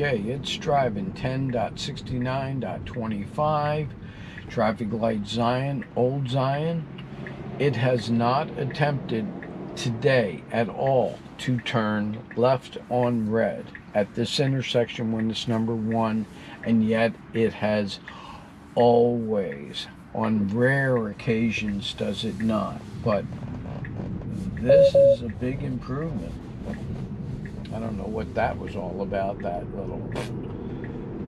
Okay, it's driving 10.69.25, traffic light Zion, Old Zion. It has not attempted today at all to turn left on red at this intersection when it's number one, and yet it has always, on rare occasions, does it not. But this is a big improvement. I don't know what that was all about, that little